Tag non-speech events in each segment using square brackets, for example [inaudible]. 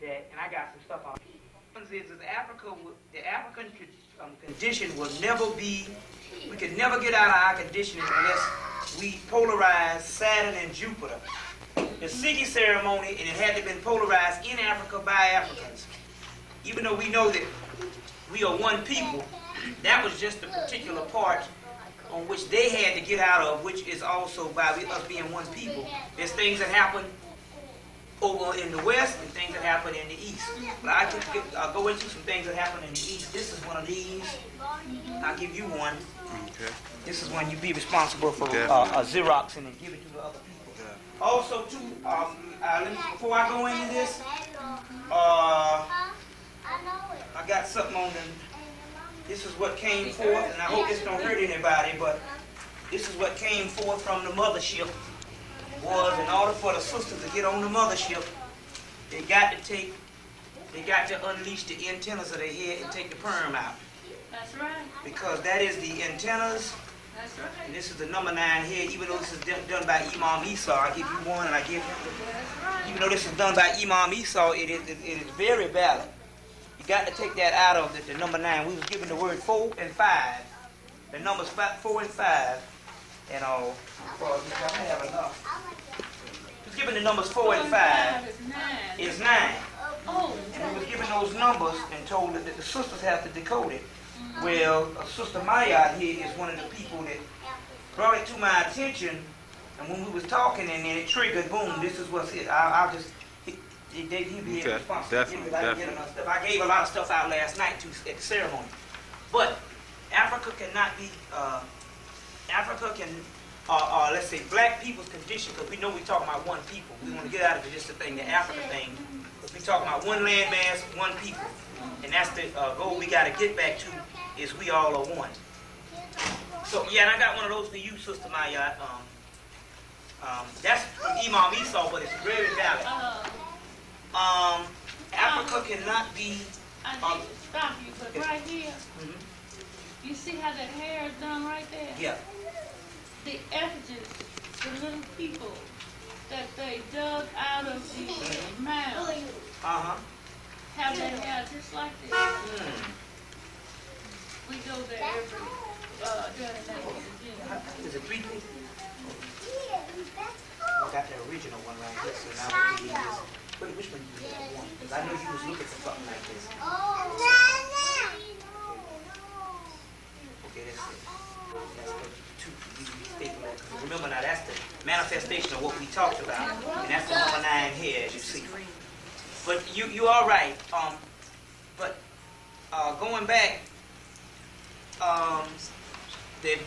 that, and I got some stuff on. Is, is Africa, the African um, condition will never be, we can never get out of our condition unless we polarize Saturn and Jupiter. The Sigi ceremony, and it had to been polarized in Africa by Africans. Even though we know that we are one people, that was just the particular part on which they had to get out of, which is also by us being one people. There's things that happen over in the west and things that happen in the east. But I can get, I'll go into some things that happen in the east. This is one of these. I'll give you one. Okay. This is one you be responsible for uh, Definitely. uh, Xerox and then give it to the other people. Also, too, um, uh, let me, before I go into this, uh, I got something on the. This is what came forth, and I hope this don't hurt anybody, but this is what came forth from the mothership. Was in order for the sisters to get on the mothership, they got to take, they got to unleash the antennas of their head and take the perm out. That's right, Because that is the antennas, that's right, and this is the number nine here, even though this is done by Imam Esau, I give you one and I give, that's right. even though this is done by Imam Esau, it is, it it is very valid. You got to take that out of the, the number nine. We was given the word four and five. The numbers five, four and five, and all. Well, I have enough. We was given the numbers four and five. is nine. It's nine. Oh, And we was given those numbers and told that the sisters have to decode it. Well, uh, Sister Maya here is one of the people that brought it to my attention, and when we was talking and then it triggered, boom, this is what's it. I, I'll just, he, he, he he be Okay, responsible. definitely, I, definitely. I gave a lot of stuff out last night to, at the ceremony. But Africa cannot be, uh, Africa can, uh, uh, let's say, black people's condition, because we know we're talking about one people. We want to get out of it, just the thing, the Africa thing. We're talking about one landmass, one people. And that's the uh, goal we got to get back to, is we all are one. So, yeah, and I got one of those for you, Sister Maya. Um, um, that's from Imam Esau, but it's very valid. uh, Um, Africa cannot be, I need to stop you, but right here, Mhm. you see how that hair is done right there? yeah, The effigies, the little people that they dug out of the mound uh-huh. have their hair just like this. Hmm. We go there every, uh, during that museum. Is it three pieces? I got the original one right here, so now what we need is, which, which one do you want? Because I know you was looking for something like this. Okay, that's it. That's the two, you staple that, 'cause remember now, that's the manifestation of what we talked about, and that's the number nine here, as you see. But you, you are right, um, but, uh, going back, um, the,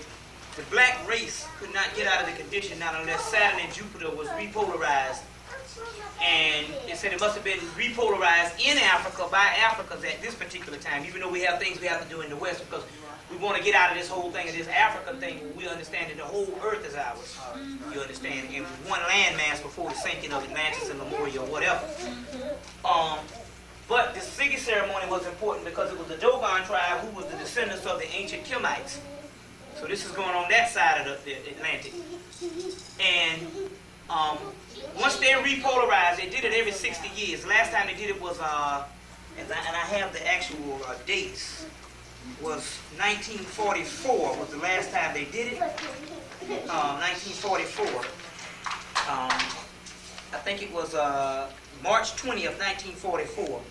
the black race could not get out of the condition not unless Saturn and Jupiter was repolarized. And it said it must have been repolarized in Africa by Africans at this particular time, even though we have things we have to do in the West because we want to get out of this whole thing of this Africa thing. We understand that the whole earth is ours. You understand? And one landmass before the sinking of Atlantis and Lemuria or whatever. Um, but the Sigi ceremony was important because it was the Dogon tribe who was the descendants of the ancient Kemites. So this is going on that side of the, the Atlantic. And um, once they repolarized, they did it every 60 years. Last time they did it was, uh, and, I, and I have the actual uh, dates, was 1944 was the last time they did it. Uh, 1944. Um, I think it was uh, March 20th, 1944.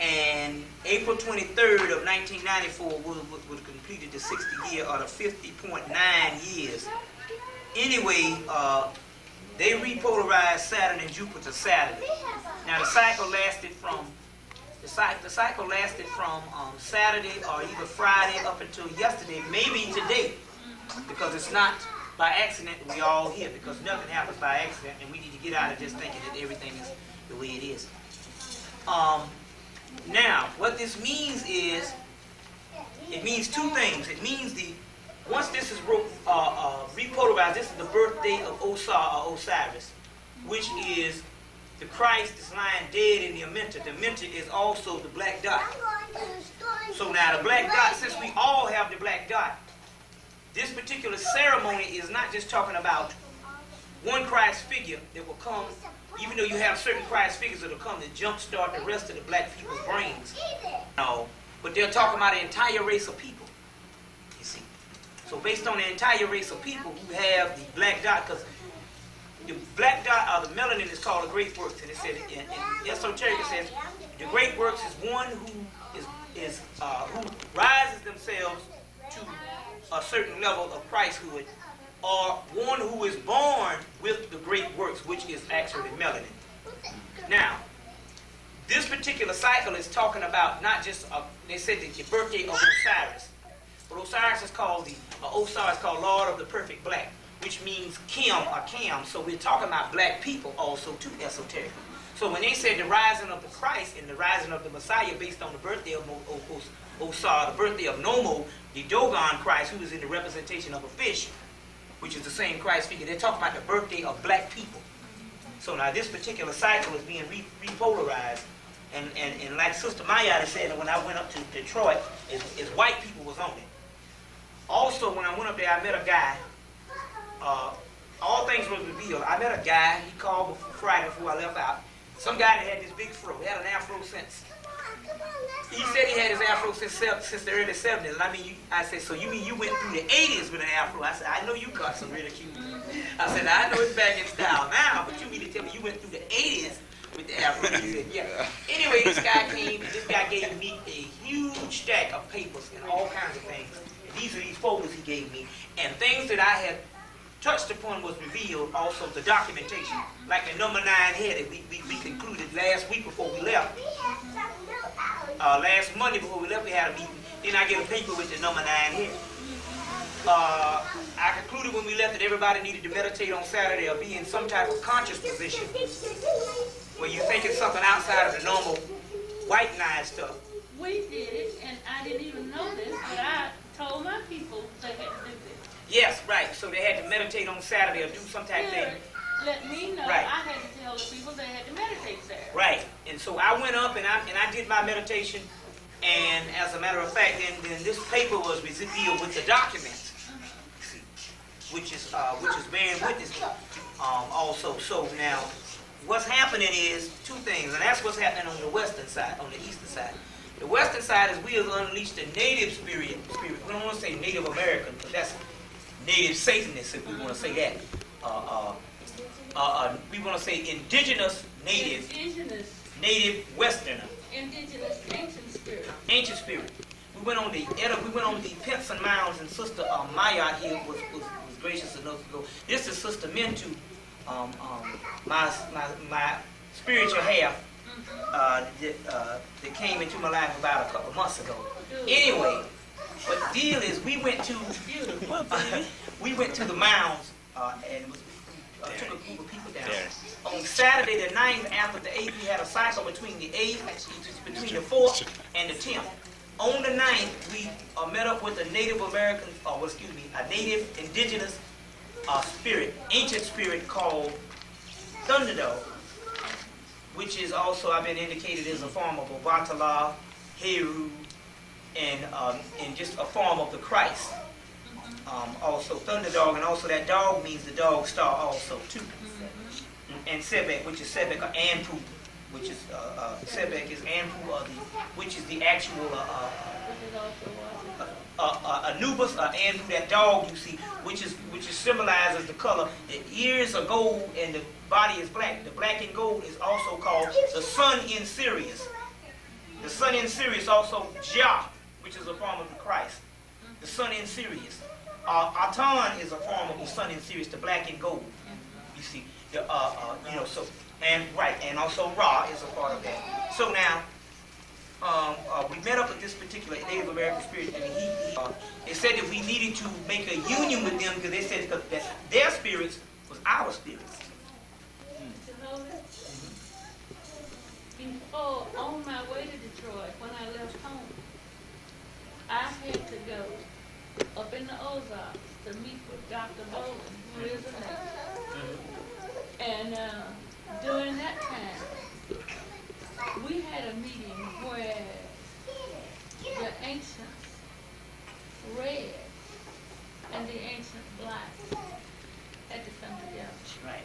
And April 23rd of 1994 would, would, completed the 60 year or the 50.9 years. Anyway, uh, they repolarized Saturn and Jupiter Saturday. Now the cycle lasted from the cycle, the cycle lasted from um, Saturday or either Friday up until yesterday, maybe today, because it's not by accident we all here, because nothing happens by accident, and we need to get out of just thinking that everything is the way it is. Um, now, what this means is, it means two things. It means the once this is uh, uh, repolarized, this is the birthday of Osar or Osiris, which is the Christ is lying dead in the Amenta. The Amenta is also the black dot. So now the black dot, since we all have the black dot, this particular ceremony is not just talking about one Christ figure that will come even though you have certain Christ figures that'll come to jumpstart the rest of the black people's brains, no, but they're talking about an entire race of people. You so based on the entire race of people who have the black dot, because the black dot or the melanin is called the great works, and it says in, in esoteric says the great works is one who is is uh, who rises themselves to a certain level of Christhood, or one who is born with the great works, which is actually melanin. Now, this particular cycle is talking about not just uh, they said the birthday of Osiris, but Osiris is called the uh, Osiris called Lord of the Perfect Black, which means Kim or Cam. So we're talking about black people also too, esoteric. So when they said the rising of the Christ and the rising of the Messiah based on the birthday of Osar, the birthday of Nommo, the Dogon Christ, who is in the representation of a fish, which is the same Christ figure, they're talking about the birthday of black people. So now this particular cycle is being re- repolarized. And, and, and like Sister Maya said, when I went up to Detroit, is, is white people was on it. Also, when I went up there, I met a guy. Uh, all things were revealed. I met a guy. He called before Friday before I left out. Some guy that had this big fro. He had an afro since. He said he had his afro since since the early 70s. And I mean, you, I said, so you mean you went through the 80s with an afro? I said, I know you caught some ridicule. I said, I know it's back in style now, but you mean to tell me you went through the 80s with the afro? He said, yeah. Anyway, this guy came. This guy gave me a huge stack of papers and all kinds of things. And these are these folders he gave me, and things that I had touched upon was revealed. Also, the documentation, like the number nine head that we, we, we concluded last week before we left. Uh, last Monday before we left, we had a meeting. Then I get a paper with the number nine head. Uh, I concluded when we left that everybody needed to meditate on Saturday or be in some type of conscious position where you're thinking something outside of the normal white knife stuff. We did it, and I didn't even know this, but I told my people they had to do this. Yes, right. So they had to meditate on Saturday or do some type of thing. Let me know Right. I had to tell the people they had to meditate there. Right. And so I went up and I and I did my meditation. And as a matter of fact, then, then this paper was revealed with the documents, which is uh, which is bearing witness um, also. So now, what's happening is two things, and that's what's happening on the western side, on the eastern side. The western side is we have unleashed the native spirit. Spirit. We don't want to say Native American, but that's native Satanists, if we want to say that. Uh, uh, uh, uh, we want to say indigenous native Indigenous, native westerner, indigenous ancient spirit. ancient spirit. We went on the we went on the Pinson Mounds and Sister uh, Maya here was, was, was gracious enough to go. This is Sister Mintu, um, um, my, my my spiritual half uh, that, uh, that came into my life about a couple of months ago. Anyway, but the deal is we went to Beautiful. [laughs] we went to the mounds uh, and was, uh, took a group of people down. There. On Saturday the 9th after the 8th, we had a cycle between the 8th, between the 4th and the 10th. On the 9th, we uh, met up with a Native American, or well, excuse me, a Native indigenous uh, spirit, ancient spirit called Thunderdog, which is also, I've been indicated as a form of Obatala, Heru, and, um, and just a form of the Christ. Um, also Thunderdog, and also that dog means the dog star also too. And Sebek, which is Sebek or Anpu, which is uh, uh, Sebek is Anpu, or the, which is the actual uh, uh, Which is also what? uh, uh, Anubis or Anpu, that dog you see, which is which is symbolizes the color. The ears are gold and the body is black. The black and gold is also called the sun in Sirius. The sun in Sirius also Jah, which is a form of Christ. The sun in Sirius. Uh, Atan is a form of the sun in Sirius, the black and gold. You see, the, uh, uh, you know, so and right, and also Ra is a part of that. So now, um, uh, we met up with this particular Native American spirit, and he, he uh, they said that we needed to make a union with them because they said that that their spirits was our spirits. You know that? Before, on my way to Detroit, when I left home, I had to go up in the Ozarks to meet with Dr. Bowen, who is a nurse. And uh, during that time, we had a meeting where the ancients red and the ancient black had to come together. Right.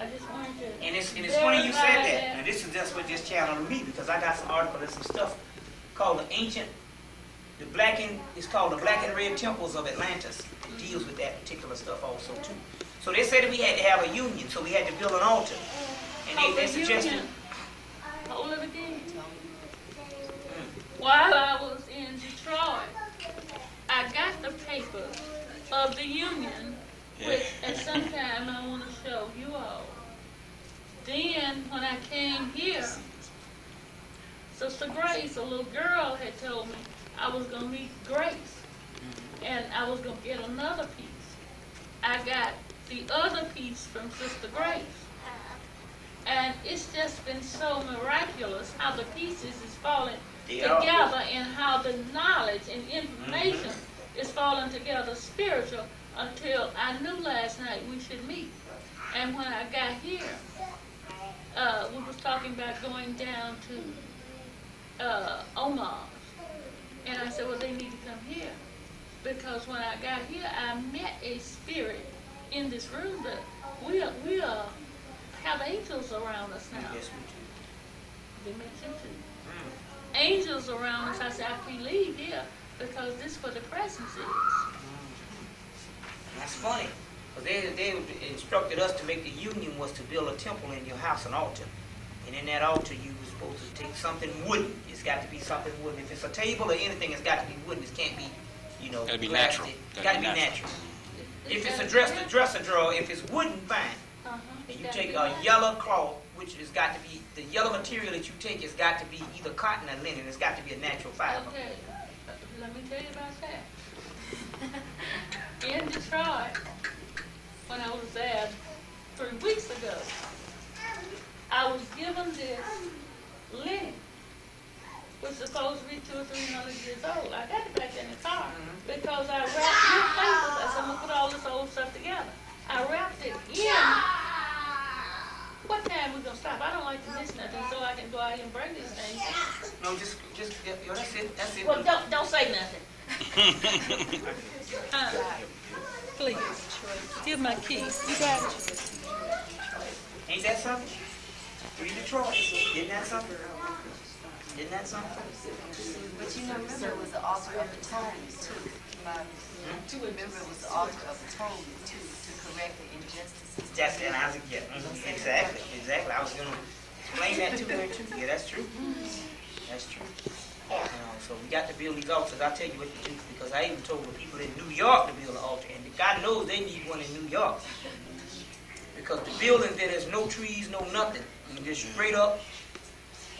I just, wanted to. And it's, it's funny you said that. And this is just what this channel to me, because I got some article and some stuff called the ancient, the black and, it's called the black and red temples of Atlantis. It deals with that particular stuff also too. So they said that we had to have a union, so we had to build an altar. And Oh, they, they the suggested, union. Hold it again. Mm. While I was in Detroit, I got the paper of the union, which at some time I want to show you all. Then, when I came here, Sister Grace, a little girl, had told me I was gonna meet Grace, and I was gonna get another piece. I got the other piece from Sister Grace. And it's just been so miraculous how the pieces is falling together and how the knowledge and mm-hmm. information is falling together spiritual until I knew last night we should meet. And when I got here, uh, we was talking about going down to, uh, Omar's. And I said, well, they need to come here. Because when I got here, I met a spirit in this room that we are, we are, have angels around us now. yes, we do. Dimension two Mm. angels around us. I said, I can't leave here because this is where the presence is. That's funny. Cause they, they instructed us to make the union was to build a temple in your house, an altar. And in that altar, you were supposed to take something wooden. It's got to be something wooden. If it's a table or anything, it's got to be wooden. It can't be, you know, Gotta be plastic. natural. It's got to be natural. If it's a dresser, dresser drawer, if it's wooden, fine. Uh-huh. And you take a yellow cloth, which has got to be, the yellow material that you take has got to be either cotton or linen. It's got to be a natural fiber. Okay, uh, let me tell you about that. In Detroit, when I was there three weeks ago, I was given this linen, which is supposed to be two or three hundred years old. I got it back in the car mm-hmm. because I wrapped new papers. I said, I'm gonna put all this old stuff together. I wrapped it in. What time we gonna stop? I don't like to miss nothing, so I can go out and bring these things. No, just, just, yeah, that's it, that's it. Well, don't, don't say nothing. Uh, Please, give my keys. You got it? Ain't that something? Three Detroit. Isn't that something? Isn't that something? But you know, remember it was the altar of atonement too. Bobby. To remember it was the altar of atonement too, to correct the injustices. That's and I was yeah, mhm, exactly, exactly. I was gonna explain that to her too. Yeah, that's true. That's true. You know, so we got to build these altars. I'll tell you what to do because I even told the people in New York to build an altar, and God knows they need one in New York because the building there, there's no trees, no nothing. You just straight up,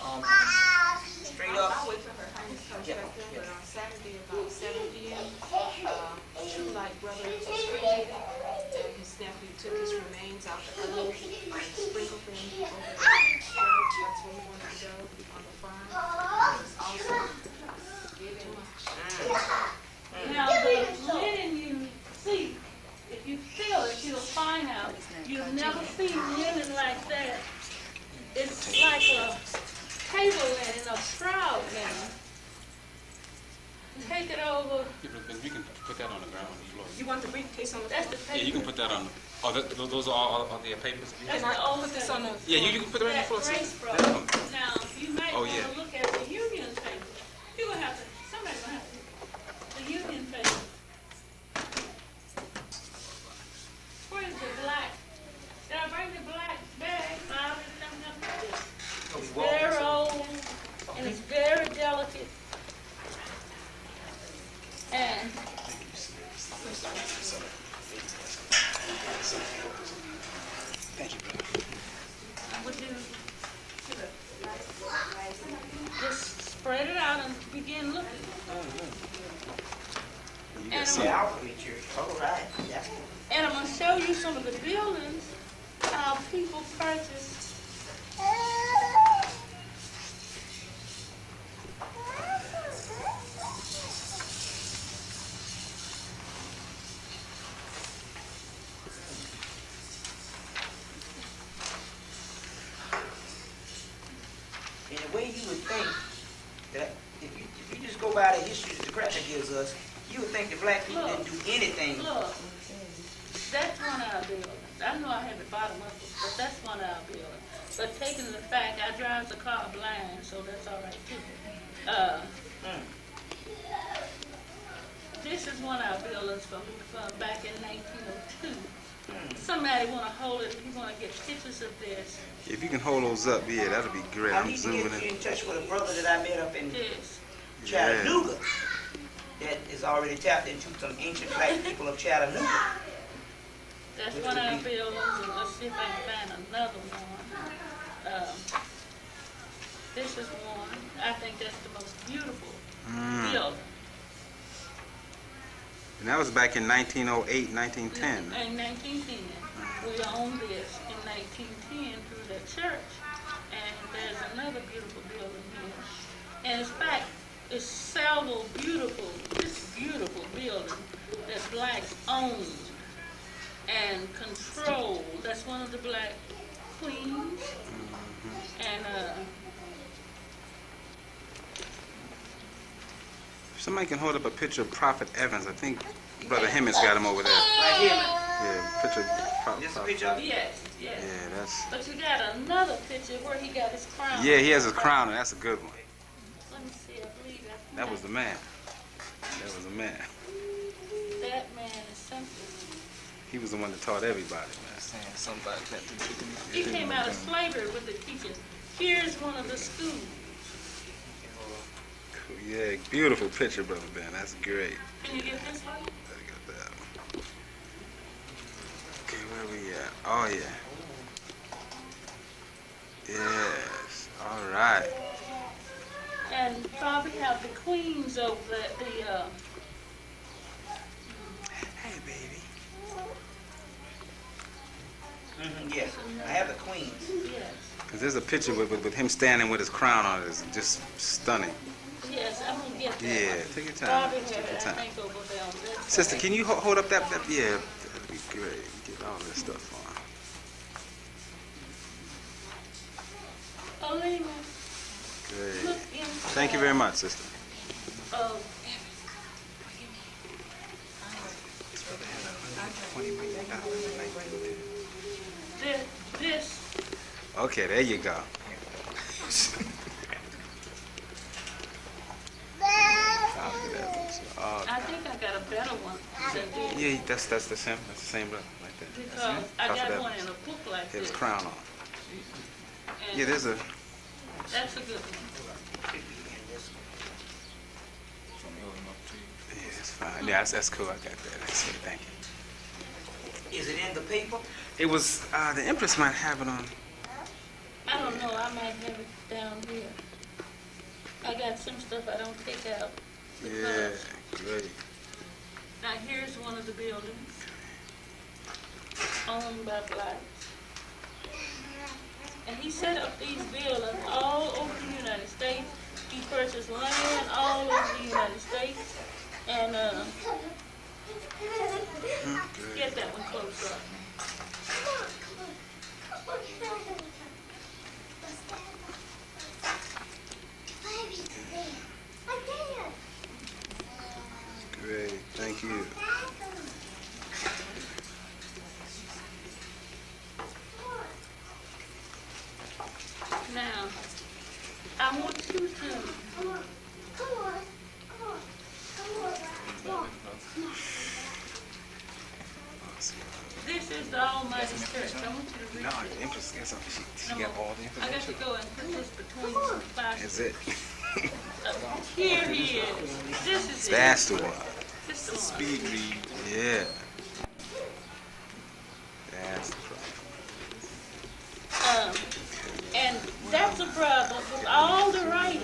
um, straight up. I wait for her highness comes Yeah, back yeah. but on Saturday about seven P M, uh, True Light Brother Spring and his nephew took his remains out the oven and sprinkled them over the church. That's where we wanted to go, Now, the linen you see, if you feel it, you'll find out. You've never seen linen like that. It's like a table linen, a shroud linen. Take it over, You can put that on the ground on the floor. You want the briefcase on the that's the floor? Yeah, you can put that on, oh, that, those are all, all the papers? That's Can I the old put this on the? Yeah, you, you can put it on the floor, too. Oh, yeah. look at the union paper. You're gonna have to, somebody's gonna have to, the union paper. Where's the black? Did I bring the black bag? No, I didn't have nothing to do. It's very old, and it's very delicate. And would you just spread it out and begin looking? And I'm, Yeah, outreach church. All right. That's and I'm gonna show you some of the buildings, how people purchased. In a way, you would think that if you, if you just go by the history that the Cracker gives us, you would think the black people didn't do anything. Look, that's one of our buildings. I know I have the bottom up, but that's one of our buildings. But taking the fact, I drive the car blind, so that's all right too. Uh, Mm. this is one of our buildings from, from back in nineteen oh two. Mm. Somebody wanna hold it, you wanna get pictures of this, If you can hold those up, yeah, that'll be great. I I'm need to zooming get you in. in touch with a brother that I met up in this. Chattanooga that is already tapped into some ancient black people of Chattanooga. That's Which one of the our be- and let's see if I can find another one. Um, This is one, I think that's the most beautiful Mm. building. And that was back in 1908, 1910. In nineteen ten, we owned this in nineteen ten through the church, and there's another beautiful building here. And in fact, it's several beautiful, this beautiful building that blacks owned and controlled. That's one of the black queens. And, uh, somebody can hold up a picture of Prophet Evans, I think Brother Hemmings got him over there. Right here. Yeah, picture of Pro- This a Prophet- picture of yes, yes. Yeah, that's. But you got another picture where he got his crown. Yeah, he has his crown, and that's a good one. Let me see, I believe that's. That was the man. That was the man. That man is something. He was the one that taught everybody, man. Saying something about that. He came out of slavery with the teaching. Here's one of the schools. Cool. Yeah, beautiful picture, Brother Ben. That's great. Can you get this one? Look at that. Okay, where we at? Oh, yeah. Yes. All right. And probably have the queens of the, the, uh, Hey, baby. Mhm, yes, I have the queens. yes, Because there's a picture with, with, with him standing with his crown on. It's just stunning. yes, I'm gonna get that. Yeah, one. take your time. Probably Take your time. think, over there on this Sister, can you ho- hold up that, that? Yeah, that'd be great. All this stuff on. Oh, look in. Thank you very much, sister. Oh, this, this, Okay, there you go. Oh, I think I got a better one yeah, that's that's the same. That's the same brother, right. Because I Copy got that. one in a book like He has this. a crown on. and Yeah, there's a. That's a good one. Yeah, it's fine. Yeah, that's, that's cool. I got that. That's good. Thank you. Is it in the paper? It was uh, the Empress might have it on. I don't know, I might have it down here. I got some stuff I don't pick out. Yeah, great. Now, here's one of the buildings owned by blacks. And he set up these buildings all over the United States. He purchased land all over the United States. And, uh, get that one close up. Great. Thank you. Now, I want you to, this is the Almighty Church. I want you to read No, this. the Empress got something. She, she No, got all the I got to go and put this between some five. Is it? [laughs] Here he is. This is it. That's the one. This the one. Speed read. Yeah. That's the problem. Um, and that's a brother with all the writing.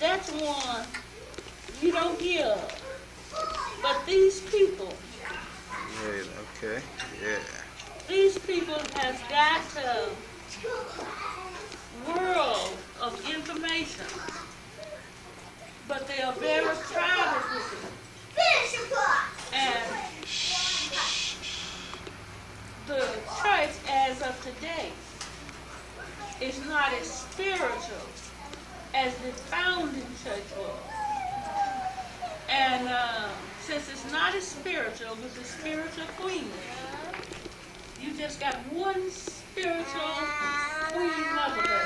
That's one you don't hear of. But these people, Great. Okay. Yeah. these people have got a world of information. But they are very private with it. And the church as of today is not as spiritual as the founding church was. And uh, since it's not as spiritual with the spiritual queen, you just got one spiritual queen mother.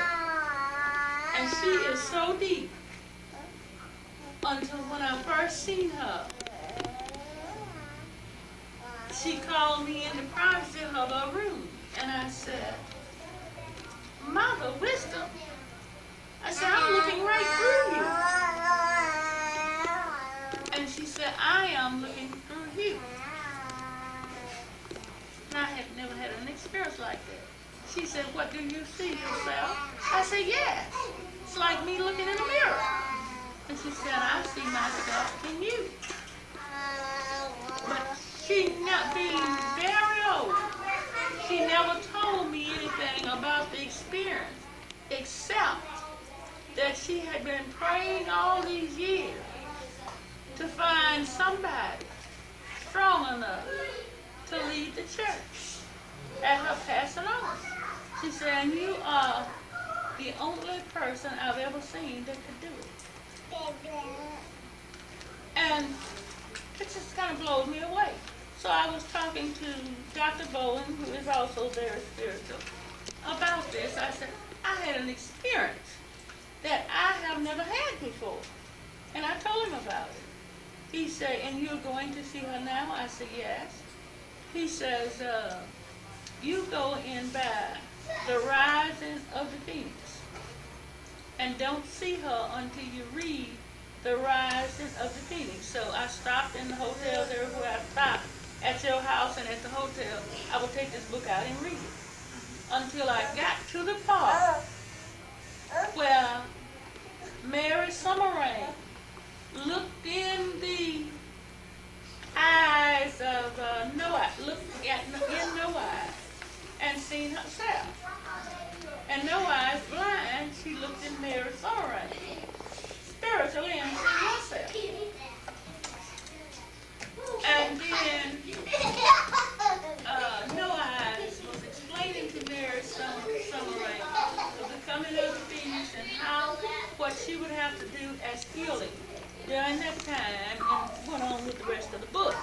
And she is so deep. Until when I first seen her, she called me in the privacy of her room. And I said, Mother, wisdom. I said, I'm looking right through you. And she said, I am looking through you. And I had never had an experience like that. She said, what do you see yourself? I said, yes. It's like me looking in a mirror. And she said, I see myself in you. But she not being very old, she never told me anything about the experience except that she had been praying all these years to find somebody strong enough to lead the church at her passing on. She said, you are the only person I've ever seen that could do it. And it just kind of blows me away. So I was talking to Dr. Bowen, who is also very spiritual, about this. I said, I had an experience that I have never had before. And I told him about it. He said, and you're going to see her now? I said, yes. He says, uh, you go in by the rising of the phoenix. And don't see her until you read the rising of the phoenix. So I stopped in the hotels everywhere I stopped, at your house and at the hotel. I would take this book out and read it. Until I got to the part where Mary Summer Rain looked in the eyes of uh, Noah, looked at in Noah and seen herself. And Noah blind, she looked in Mary Summer Rain spiritually and seen herself. And then uh, Noah was explaining to Mary some of the coming of the beast and how what she would have to do as healing during that time and went on with the rest of the book.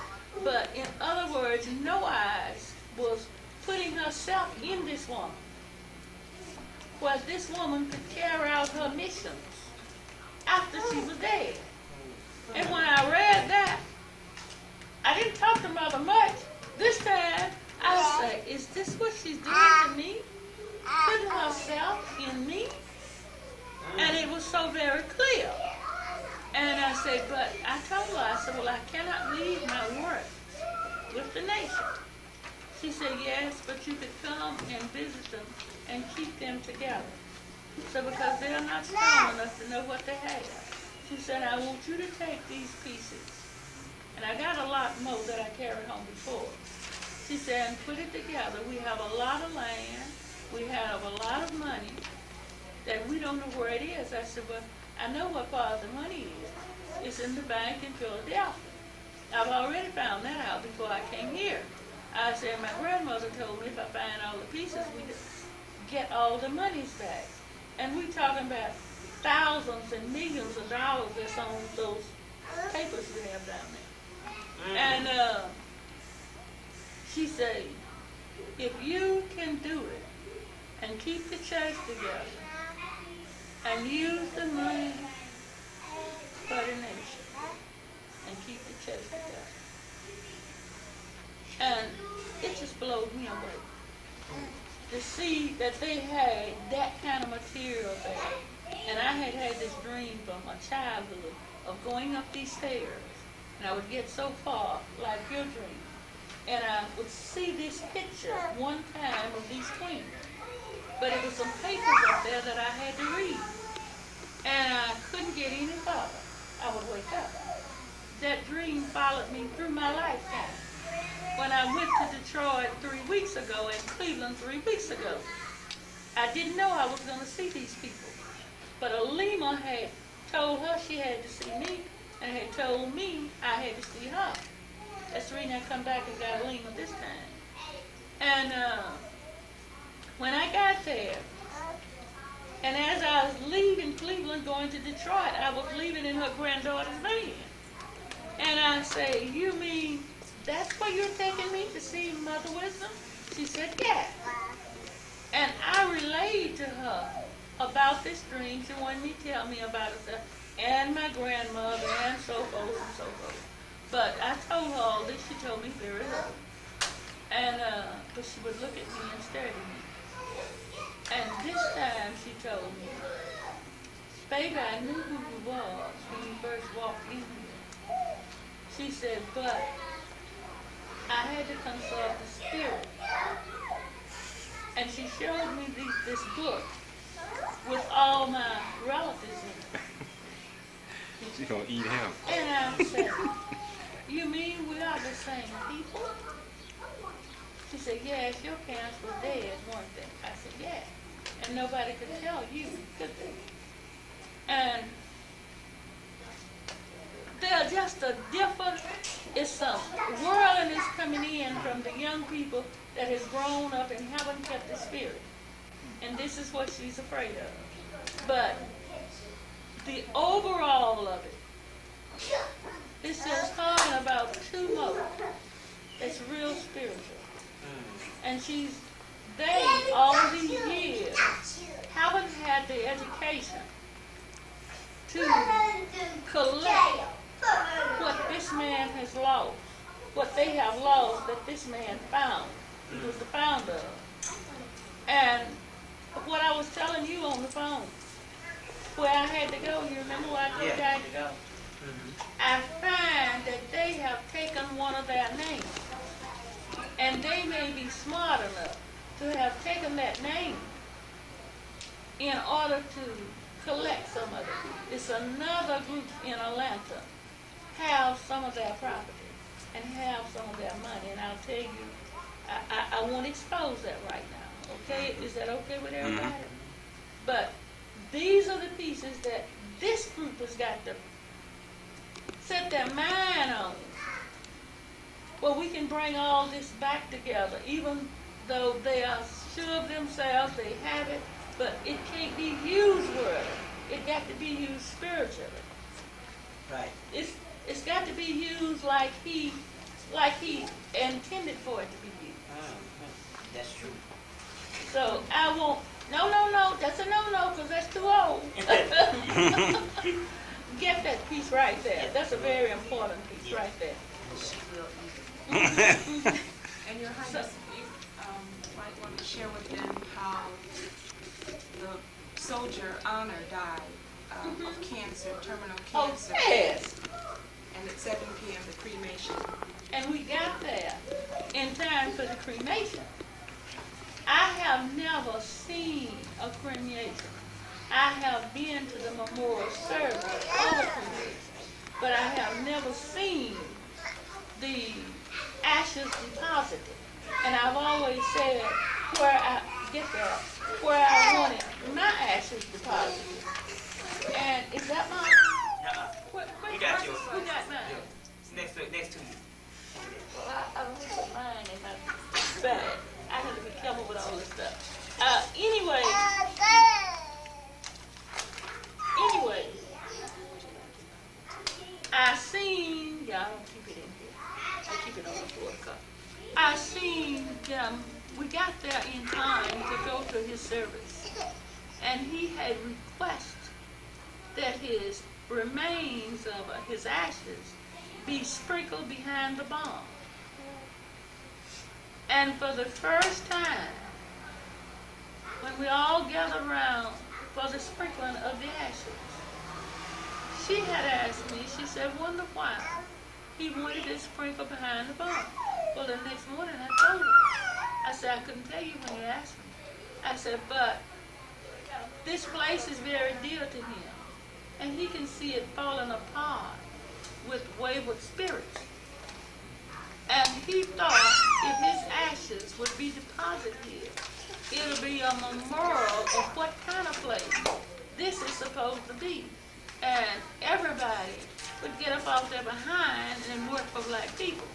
But in other words, Noah was putting herself in this woman. Where this woman could carry out her missions after she was dead. And when I read that, I didn't talk to mother much. This time, I said, is this what she's doing to me? Putting herself in me? And it was so very clear. And I said, but I told her, I said, well, I cannot leave my work with the nation. She said, yes, but you could come and visit them and keep them together. So because they're not strong enough to know what they have. She said, I want you to take these pieces. And I got a lot more that I carried home before. She said, put it together. We have a lot of land. We have a lot of money that we don't know where it is. I said, well, I know what part of the money is. It's in the bank in Philadelphia. I've already found that out before I came here. I said, my grandmother told me if I find all the pieces, we could get all the monies back. And we're talking about thousands and millions of dollars that's on those papers we have down there. And uh, she said, if you can do it and keep the church together and use the money for the nation and keep the church together. And it just blows me away to see that they had that kind of material there. And I had had this dream from my childhood of going up these stairs, and I would get so far, like your dream, and I would see this picture one time of these queens. But it was some papers up there that I had to read, and I couldn't get any farther. I would wake up. That dream followed me through my lifetime when I went to Detroit three weeks ago and Cleveland three weeks ago. I didn't know I was going to see these people. But Alima had told her she had to see me and had told me I had to see her. That's the reason I come back and got Alima this time. And uh, when I got there, and as I was leaving Cleveland going to Detroit, I was leaving in her granddaughter's van. And I say, you mean that's where you're taking me to see Mother Wisdom? She said, yeah. And I relayed to her about this dream. She wanted me to tell me about it, and my grandmother, and so forth and so forth. But I told her all this. She told me very little. And, uh, but she would look at me and stare at me. And this time she told me, baby, I knew who you was when you first walked in here. She said, but I had to consult the spirit. And she showed me these, this book with all my relatives in it. [laughs] She gonna eat him. And I said, you mean we are the same people? She said, yes, your parents were dead, weren't they? I said, yeah. And nobody could tell you, could they? And they're just a different, it's some worldliness coming in from the young people that has grown up and haven't kept the spirit. And this is what she's afraid of. But the overall of it, it's just talking about two modes. It's real spiritual. Hmm. And she's, they, all these years, haven't had the education to collect what this man has lost, what they have lost that this man found. He was the founder of. And what I was telling you on the phone, where I had to go, you remember where I told you I Yeah, had you to go? go. I find that they have taken one of their names. And they may be smart enough to have taken that name in order to collect some of it. It's another group in Atlanta have some of their property and have some of their money. And I'll tell you, I, I, I won't expose that right now, okay? Is that okay with everybody? Mm-hmm. But these are the pieces that this group has got to set their mind on. it. Well, we can bring all this back together, even though they are sure of themselves, they have it, but it can't be used worldly. It got to be used spiritually. Right. It's it's got to be used like he like he intended for it to be used. Mhm. That's true. So I won't. No, no, no. That's a no-no because that's too old. [laughs] [laughs] Get that piece right there. That's a very important piece right there. She will eat it. And your highness, you, um, might want to share with them how the soldier Honor died, um, of cancer, terminal cancer. Oh cancer. yes. And at seven PM, the cremation. And we got there in time for the cremation. I have never seen a cremation. I have been to the memorial service of cremation, but I have never seen the ashes deposited. And I've always said where I get that, where I wanted my ashes deposited. And is that mine? Uh-uh. Where- where- We got yours. Who got mine? It's next to, next to you. Well, I, I don't put mine in my bag. I have to be careful with all this stuff. Uh, anyway, anyway, I seen, I don't keep it in here. I keep it on the floor cup. I seen them, we got there in time to go to his service. And he had requested that his remains of uh, his ashes be sprinkled behind the barn. And for the first time, when we all gathered around for the sprinkling of the ashes, she had asked me, she said, wonder why he wanted it sprinkled behind the barn. Well, the next morning I told her. I said, I couldn't tell you when you asked me. I said, but this place is very dear to him. And he can see it falling apart with wayward spirits. And he thought if his ashes would be deposited here, it'll be a memorial of what kind of place this is supposed to be. And everybody would get up off their behind and work for black people.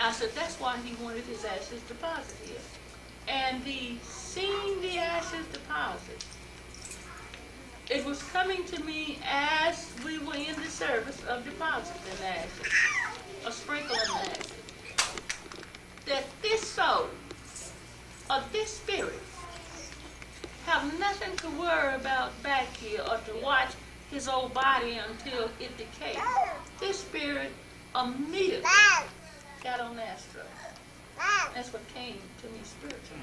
I said, that's why he wanted his ashes deposited here. And the seeing the ashes deposited, it was coming to me as we were in the service of depositing ashes, a sprinkling ashes, that this soul of this spirit have nothing to worry about back here or to watch his old body until it decays. This spirit immediately got on astro. That's what came to me spiritually.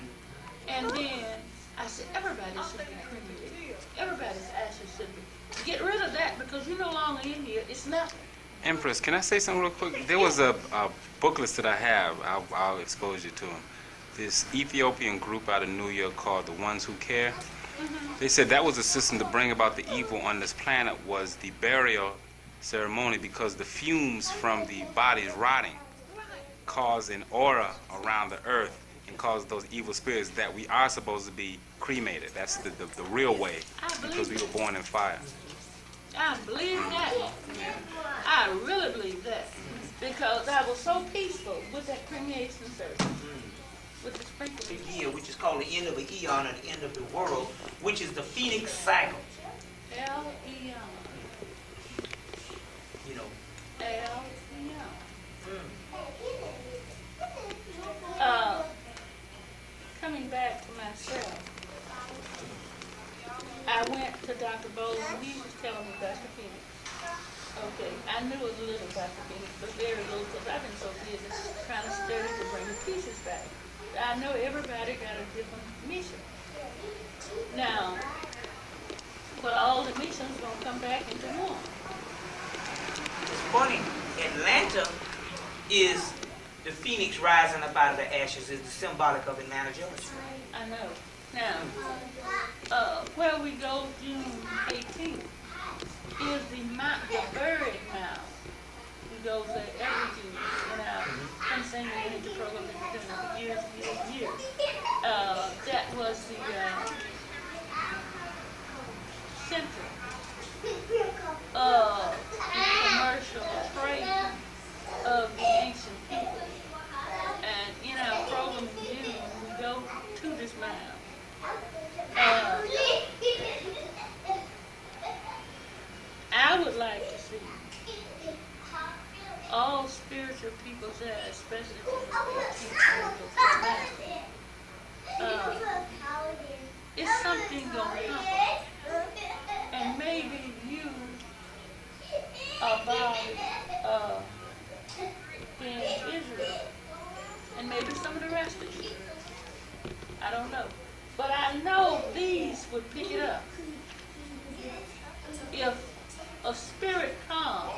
And then I said, everybody should be cremated. Everybody's ashes should be. Get rid of that because you're no longer in here. It's nothing. Empress, can I say something real quick? There was a, a booklet that I have. I'll, I'll expose you to them. This Ethiopian group out of New York called the Ones Who Care. They said that was a system to bring about the evil on this planet was the burial ceremony because the fumes from the bodies rotting cause an aura around the earth and cause those evil spirits that we are supposed to be cremated. That's the, the, the real way because we were born in fire. I believe that. I really believe that. Because I was so peaceful with that cremation service. With the sprinkling. The year, which is called the end of the eon or the end of the world, which is the phoenix cycle. L E M. You know, L E M. mm, Uh, coming back to myself, I went to Dr. Bowles and he was telling me about the Phoenix. Okay, I knew a little about the Phoenix, but very little because I've been so busy trying to study to bring the pieces back. I know everybody got a different mission. Now, but all the missions gonna come back into one. it's funny. Atlanta is the phoenix rising up out of the ashes, is the symbolic of Atlanta, Georgia. I know. Now, uh, where we go June 18th is the mount, the buried mound. We go there every June, and I've been singing in the program for years, years, years. Uh, that was the uh, center of the commercial trade of the ancient people. And in our program in June, we go to this mound. Uh, I would like to see all spiritual people there, especially 18th. Uh, it's something going on. And maybe you about uh, being Israel, and maybe some of the rest of you. I don't know. But I know these would pick it up. If a spirit comes,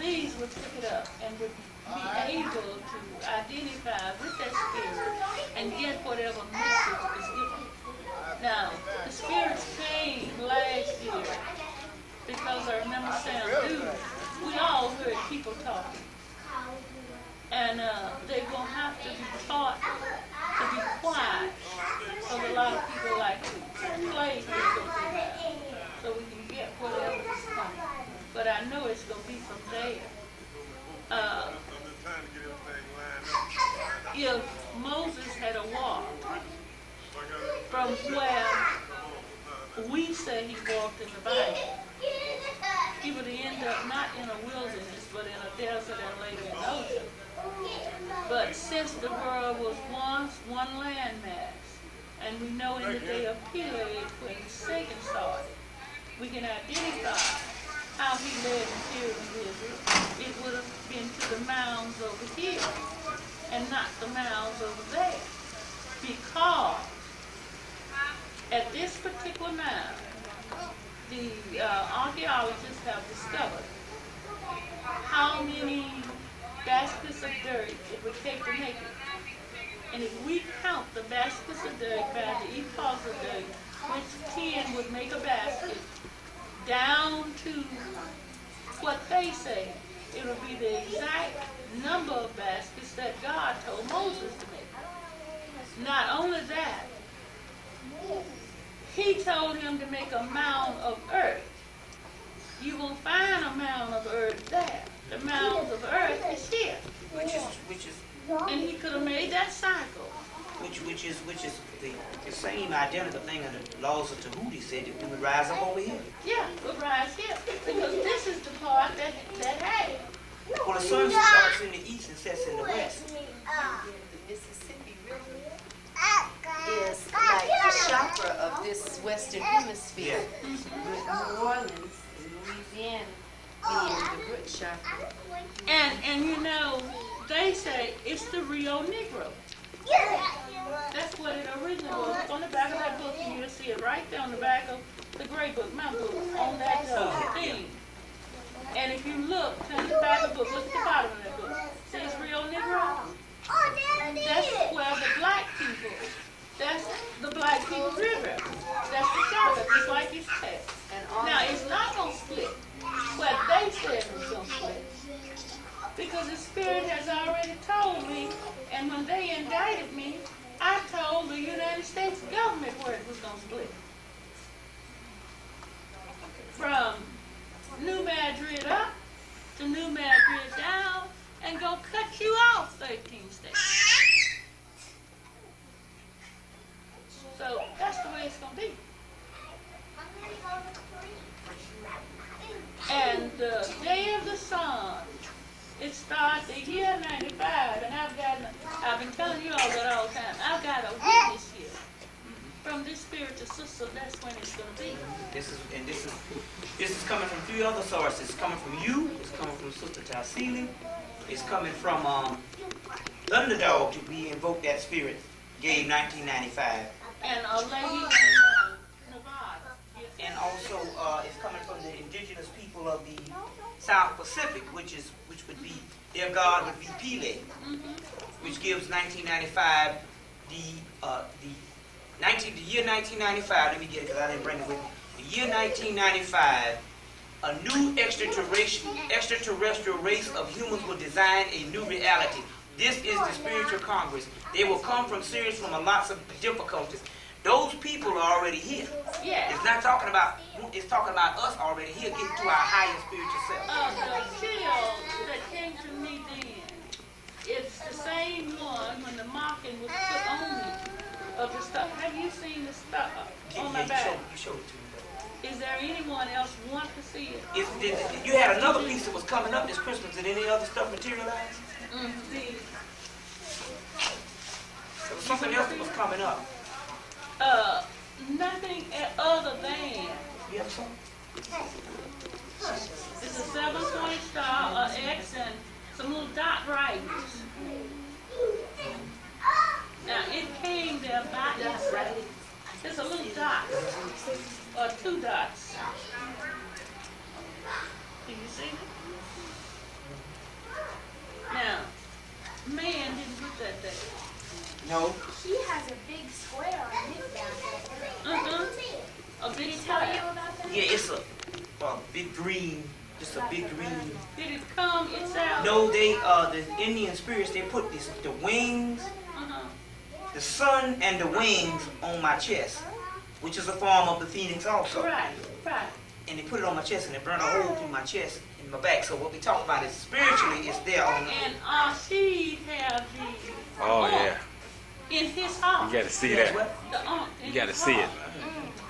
these would pick it up and would be able to identify with that spirit and get whatever message is given. Now, the spirits came last year because I remember Sam Dude, we all heard people talking. And uh, they're going to have to be taught to be quiet because a lot of people like to play when they go through that. So we can get whatever is coming. But I know it's going to be from there. Uh, if Moses had a walk from where we say he walked in the Bible, he would end up not in a wilderness, but in a desert and later an ocean. But since the world was once one landmass, and we know in the day of Peleg when Satan started, we can identify how he led the children of Israel. It would have been to the mounds over here and not the mounds over there. Because at this particular mound, the uh, archaeologists have discovered how many baskets of dirt it would take to make it. And if we count the baskets of dirt by the epochs of dirt, which 10 would make a basket, down to what they say, it would be the exact number of baskets that God told Moses to make. Not only that, he told him to make a mound of earth. You will find a mound of earth there. The mound of earth is here. which is which is And he could have made that cycle. which which is which is the, the same identical thing in the laws of Tahuti said that we would rise up over here. Yeah, we'll rise here. Because this is the part that, that had. Well, the sun starts in the east and sets in the west. The is like the chakra of this Western Hemisphere. With New Orleans and Louisiana being the root chakra. And, and you know, they say it's the Rio Negro. That's what it originally was. On the back of that book, and you'll see it right there on the back of the gray book, my book, on that uh, thing. And if you look, turn the back of the book, look at the bottom of that book. See it's Rio Negro? That's where the black people, that's the black people river. That's the chakra, just like you said. Now, it's not gonna split. But they said it was gonna split. Because the Spirit has already told me, and when they indicted me, I told the United States government where it was gonna split. From New Madrid up to New Madrid down, and gonna cut you off 13 states. So that's the way it's gonna be. And the day of the sun, it starts the year 95, and I've got, I've been telling you all that all the time. I've got a witness here from this spiritual sister. That's when it's gonna be. This is, and this is, this is coming from three other sources. It's coming from you, it's coming from Sister Tarsili, it's coming from, um, Underdog, we invoked that spirit, gave nineteen ninety-five. And a lady in Nevada. And also, uh, it's coming from the indigenous people of the South Pacific, which is, which would be, their god would be Pele, which gives 1995 the, uh, the 19, the year 1995, let me get it because I didn't bring it with me. The year 1995, a new extraterrestrial, extraterrestrial race of humans will design a new reality. This is the spiritual congress. They will come from Sirius from a lots of difficulties. Those people are already here. Yeah. It's not talking about, it's talking about us already here getting to our higher spiritual self. Uh, the chill that came to me then, it's the same one when the mocking was put on me of the stuff. Have you seen the stuff Yeah, on my yeah, back? You showed, you showed it to me. though. Is there anyone else want to see it? If, did, you had another piece that was coming up this Christmas. Did any other stuff materialize? The, There was something else that was coming up. uh, nothing other than, You have something? it's a seven point star, a X, and some little dot right. Now, it came there by itself. It's a little dot, or two dots. Do you see it? Now, man didn't put that there. No. He has a big square on his back. Uh-huh. A Did big he tell you about that? Yeah, it's a, a big green, just a big green. Did it come itself? No, they, uh, the Indian spirits, they put this, the wings, Uh-huh. the sun and the wings on my chest, which is a form of the phoenix also. Right, right. And they put it on my chest and it burned a hole through my chest and my back. So what we talk about is spiritually, it's there on the, And our seed have the Oh, yeah. in his heart. You got to see Yes, that. what? The unk in You got to his see it. heart.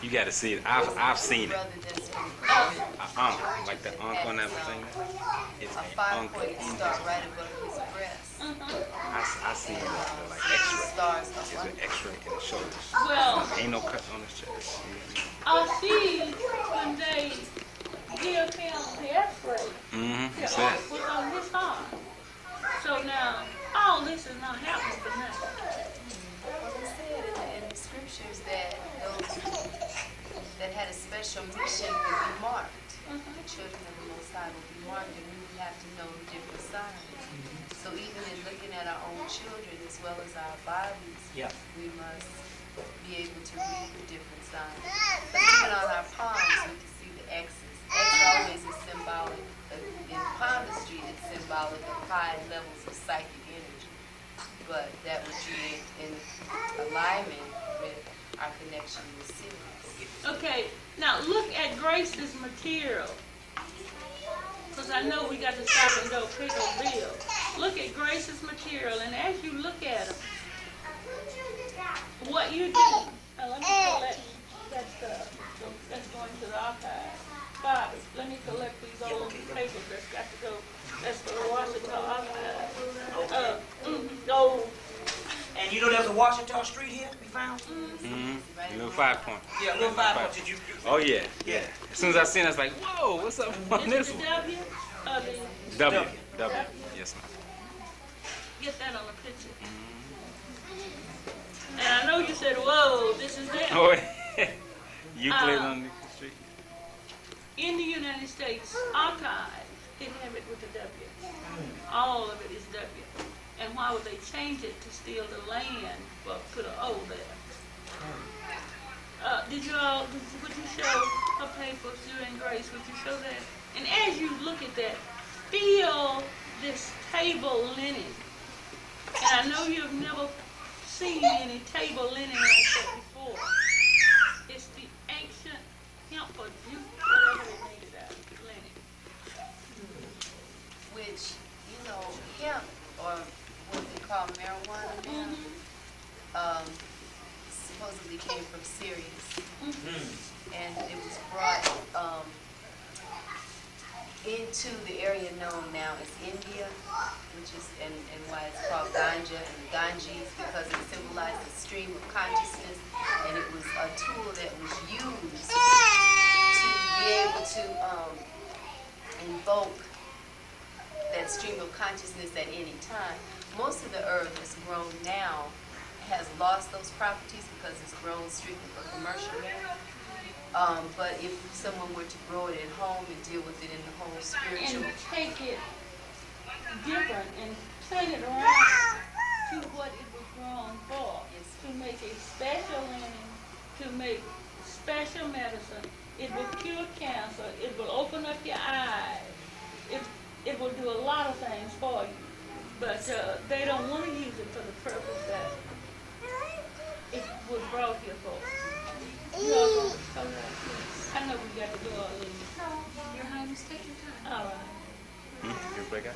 You got to see it. I've, I've seen it. Brother that's in A unk, like the unk on that thing. It's a an five unk. pointed star right above his breast. Mhm. I, s- I seen it uh, like Six X-ray. stars It's an X-ray in the shoulders. Well, Ain't no cut on his chest. our seed, when they give him the x-ray, Mm-hmm. That's it. was on his heart. So now, all this is not happening for nothing. Well, it said in the, in the scriptures that those that had a special mission would be marked. The children of the Most High would be marked, and we would have to know the different signs. So even in looking at our own children as well as our bodies, Yeah. we must be able to read the different signs. But even on our palms, we can see the X's. X always is symbolic. of- In palmistry, it's symbolic of high levels of psychic energy. But that would be in alignment with our connection with Sirius. Okay, now look at Grace's material. Because I know we got to stop and go pick a bill. Look at Grace's material, and as you look at them, what you do, now let me collect that stuff that's going to the archive. Bobby, let me collect these old papers that's got to go, that's for the Washington archive. Uh, mm, old And you know there's a Washington Street here? We found? Mm-hmm. Right A little five point. Yeah, little five points. Did you? Oh yeah, Yeah. As soon as I seen it, I was like, whoa, what's up on Is this it the one? W or the, W. W. W. Yes, ma'am. get that on the picture? And I know you said, whoa, this is them. Oh, [laughs] Euclid Uh, on the street. In the United States Archive, they have it with the W. All of it is W. And why would they change it to steal the land, but put an O there? Uh, did you all, did you, would you show a paper, Sue and Grace, would you show that? And as you look at that, feel this table linen. And I know you've never seen any table linen like that before. It's the ancient hemp or jute, whatever they make it out of, linen. Which, you know, hemp, or what they call marijuana now, um, supposedly came from Sirius. And it was brought, um, into the area known now as India, which is, and, and why it's called ganja and Ganges, because it symbolized a stream of consciousness, and it was a tool that was used to be able to, um, invoke that stream of consciousness at any time. Most of the herb that's grown now has lost those properties because it's grown strictly for commercial use. Um, but if someone were to grow it at home and deal with it in the whole spiritual, And take it different and turn it around to what it was grown for. Yes. To make a special linen, to make special medicine. It will cure cancer, it will open up your eyes. It, it will do a lot of things for you. But, uh, they don't wanna use it for the purpose that it was brought here for. You all gonna show that? I know we got to go a little, Your Highness, take your time. all right. Hmm? You break out?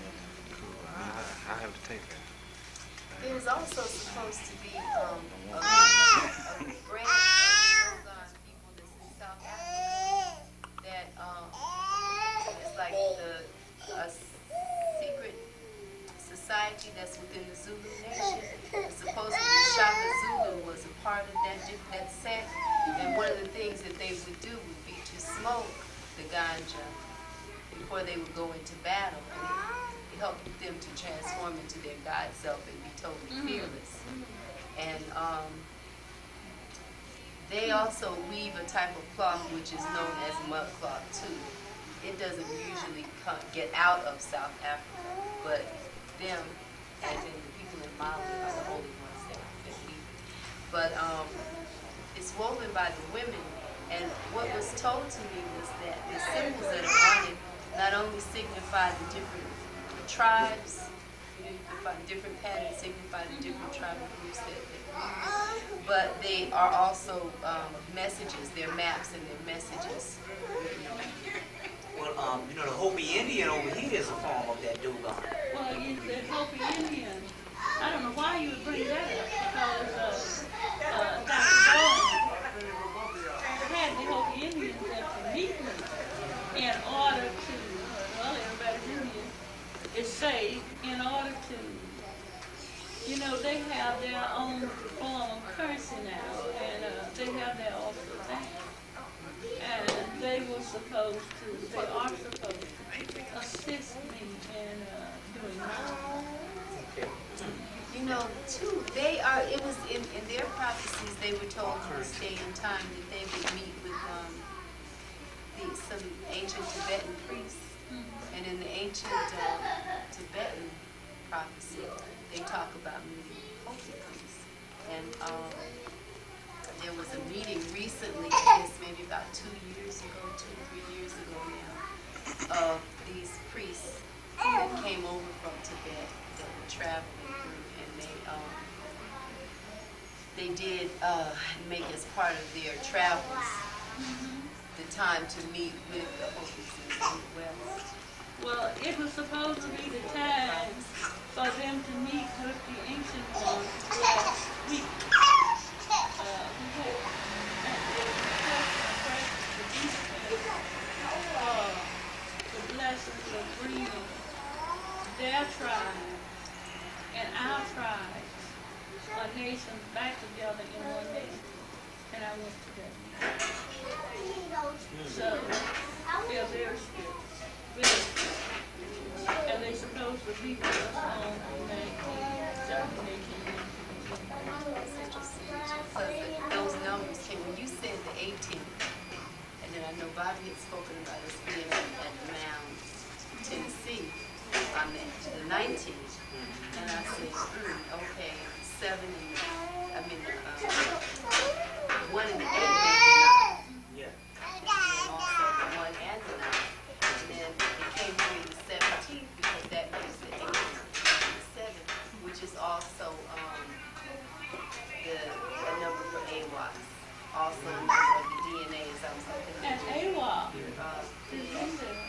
Cool. I, I have to take that. it was also supposed to be um, a, a branch of Dogon people that's in South Africa that um, it's like the a secret society that's within the Zulu nation. Supposedly Shaka Zulu was a part of that that sect, and one of the things that they would do would be to smoke the ganja before they would go into battle. And it, it helped them to transform into their God self and be totally fearless. And um, they also weave a type of cloth which is known as mud cloth too. It doesn't usually come, get out of South Africa, but them, as in the people in Mali, are the only ones that, that it. But um, it's woven by the women, and what was told to me was that the symbols that are on it not only signify the different tribes, different patterns signify the different tribal groups that, but they are also um, messages, they're maps and they're messages. Well, um, you know, the Hopi Indian over here is a form of that Dogon. Well, you said Hopi Indian. I don't know why you would bring that up because uh, uh, Dr. Bowen had the Hopi Indians there to meet me in order to, well, everybody's Indian is safe in order to, you know, they have their own form of currency now and uh, they have their also thing. They were supposed to, they are supposed to assist me in uh, doing that. You know, too, they are, it was in, in their prophecies, they were told in this day and time that they would meet with, um, the, some ancient Tibetan priests. And in the ancient, uh, Tibetan prophecy, they talk about meeting Hopi priests. And, um, there was a meeting recently, I guess maybe about two years ago, two or three years ago now, of these priests that came over from Tibet that were traveling through, and they, um, they did, uh, make as part of their travels the time to meet with the Hopis in the West. Well, it was supposed to be the time for them to meet with the ancient ones. their tried, and our tried, our nation back together in one nation. And I went to that. So, they're spirits. And they supposed to be with us on May 18th. Those numbers came when you said the 18th, and then I know Bobby had spoken about us being at the Mound, Tennessee on the, the nineteenth. And I said, hmm, okay, seven and, I mean, uh, one and the eight make the nine. Yeah. And also the one and the nine. And then it came to be the seventeenth because that makes the eight and the seven, which is also, um, the, a number for AWAS. Also a the DNA is I was looking And at. AWOL Uh, is in there.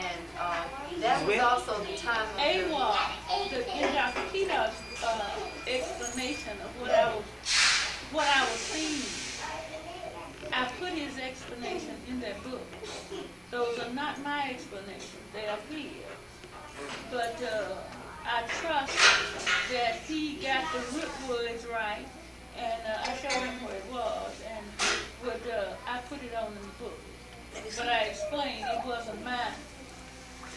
And, uh, that was also the time of the. AWOL, the, in Dr. Keto's, uh, explanation of what I was, what I was seeing. I put his explanation in that book. Those are not my explanations, they are his. But, uh, I trust that he got the root words right, and, uh, I showed him where it was, and would, uh, I put it on in the book. But I explained it wasn't mine,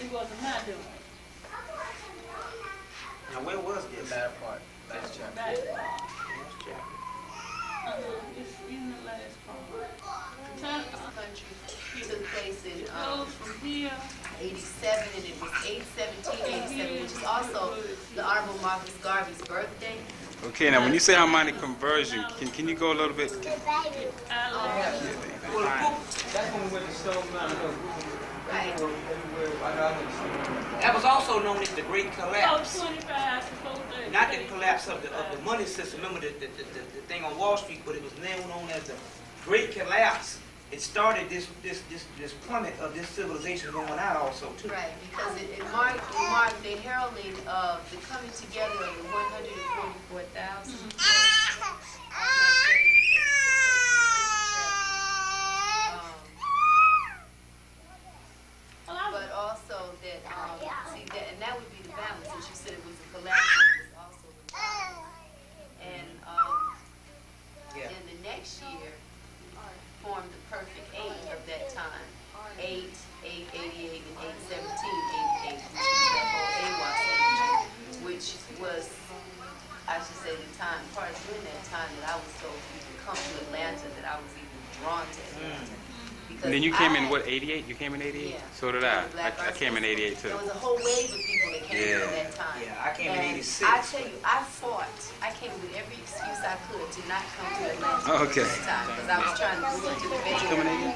it wasn't my doing. Now, where was this? That part, last chapter. That chapter. Uh-huh, it's in the last part. Turn- country took place in, um, from here, eighty-seven, and it was eight seventeen eighty-seven, which is also the Honorable Marcus Garvey's birthday. Okay, now when you say Harmonic Convergence, can, can you go a little bit? I like Well, the book, That's that was also known as the Great Collapse. Not the collapse of the, of the money system. Remember the, the, the, the thing on Wall Street, but it was now known as the Great Collapse. It started this this this, this plummet of this civilization going out also too. Right, because it, it marked, it marked the heralding of the coming together of the 144,000. Ah! Ah! That, um, see, that, and that would be the balance, since you said it was a collapse, it was also the balance. And, um, Yeah. then the next year formed the perfect eight of that time. Eight, eight eighty-eight, and eight seventeen eighty-eight, which was that whole AWAS age, which was, I should say, the time, part of during that time that I was so, even come to Atlanta, that I was even drawn to Atlanta. Because And then you came I in, what, 88? You came in 88? Yeah. So did I. Black I, I came in 88 too. There was a whole wave of people that came Yeah. at that time. Yeah, I came in And 86. I tell you, I fought. I came with every excuse I could to not come to Atlanta oh, Okay. this time because I was trying to move into the Bay Coming in Area.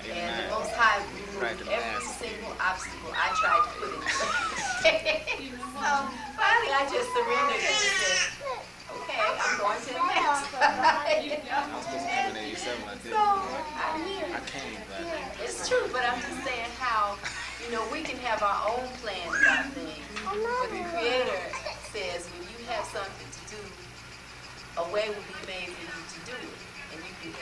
88? And the Most High Right removed every single obstacle I tried to put in. [laughs] so finally, I just surrendered and said, "Okay, I'm going to Atlanta." I was supposed to come in eighty-seven, I so didn't. I'm here. I came, but It's true, but I'm just saying how, you know, we can have our own plan about things. But the Creator says when you have something to do, a way will be made for you to do it. And you can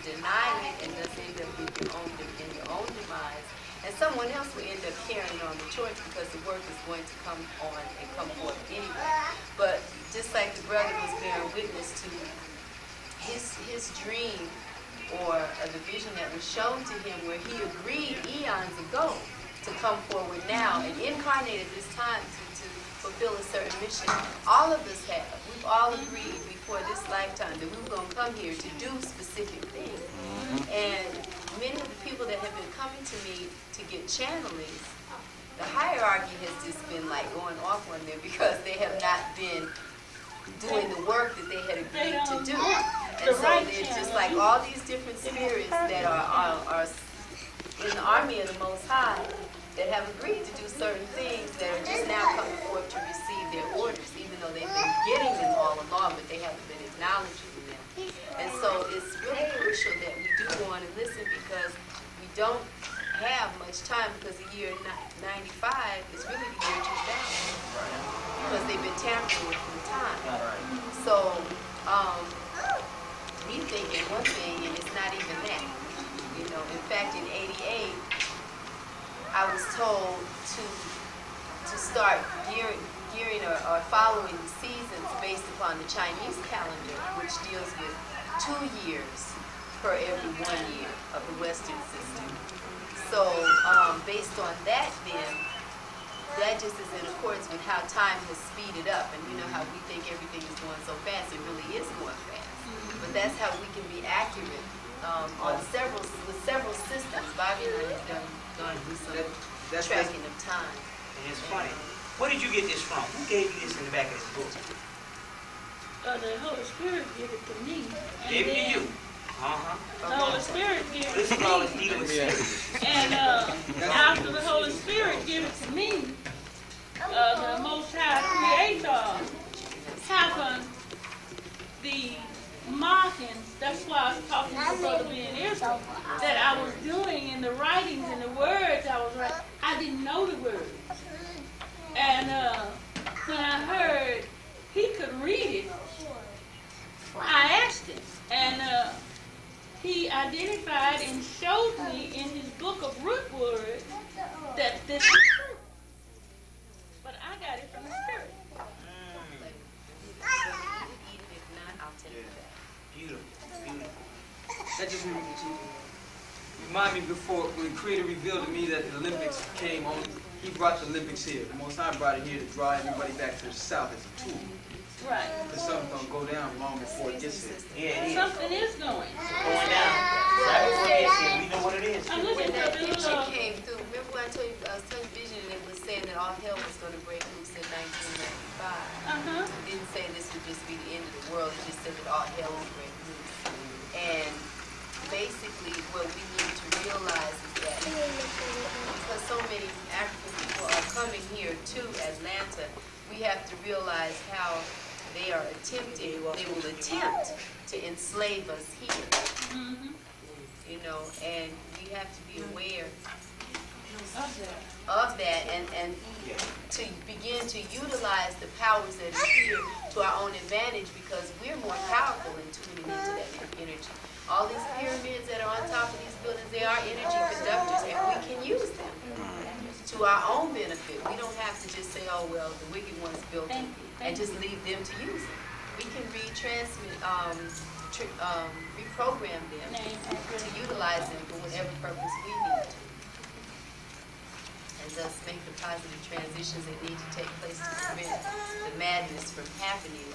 continue to deny it and thus end up in your own, in your own demise. And someone else will end up carrying on the torch because the work is going to come on and come forth anyway. But just like the brother was bearing witness to his, his dream or the vision that was shown to him where he agreed eons ago to come forward now and incarnate at this time to, to fulfill a certain mission. All of us have. We've all agreed before this lifetime that we were going to come here to do specific things. Mm-hmm. And many of the people that have been coming to me to get channelings, the hierarchy has just been like going off on them because they have not been doing the work that they had agreed to do. And so there's just like all these different spirits that are, are, are in the army of the Most High that have agreed to do certain things that are just now coming forth to receive their orders, even though they've been getting them all along, but they haven't been acknowledging them. And so it's really crucial that we do on and listen because we don't have much time because the year 95 is really the year 2000 because they've been tampering with the time. So, um, we thinking one thing and it's not even that. You know, in fact, in '88, I was told to to start gearing, gearing or, or following the seasons based upon the Chinese calendar, which deals with two years for every one year of the Western system. So, um, based on that, then that just is in accordance with how time has speeded up. And you know how we think everything is going so fast, it really is going fast. But that's how we can be accurate um, on several, with several systems. Bobby and I have done, gone through some That- tracking of time. And it's funny. Where did you get this from? Who gave you this in the back of this book? Uh, the Holy Spirit gave it to me. and Gave it to you. Uh-huh. The Holy Spirit gave it This to is all me. it's dealing with Sirius. And, uh, after the Holy Spirit gave it to me, uh, the Most High Creator happened, the markings, that's why I was talking to Brother Ben Israel, that I was doing in the writings and the words I was writing, I didn't know the words. And, uh, when I heard he could read it, I asked him, and, uh, he identified and showed me in his book of root words that this is true. But I got it from the Spirit. Beautiful, beautiful. that just remind me before, when Creator revealed to me that the Olympics came on, He brought the Olympics here. The Most High brought it here to draw everybody back to the South as a tool. Right. Because something's gonna go down long before it gets here. Yeah, it is. Something is going. Going down. Right before it gets here, we know what it is. I'm When looking that picture little, came through, remember when I told you, I was telling you vision and it was saying that all hell was gonna break loose in nineteen ninety-five. uh-huh, It didn't say this would just be the end of the world, it just said that all hell would break loose. And basically, what we need to realize is that because so many African people are coming here to Atlanta, we have to realize how they are attempting, they will attempt to enslave us here, mm-hmm, you know, and we have to be aware of that and, and to begin to utilize the powers that are here to our own advantage because we're more powerful in tuning into that energy. All these pyramids that are on top of these buildings, they are energy conductors and we can use them to our own benefit. We don't have to just say, oh, well, the wicked ones built it Thank you, and just leave them to use it. We can retransmit, um, um, reprogram them to utilize them for whatever purpose we need to. And thus make the positive transitions that need to take place to prevent the madness from happening,